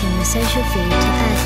connecting the social feed to Earth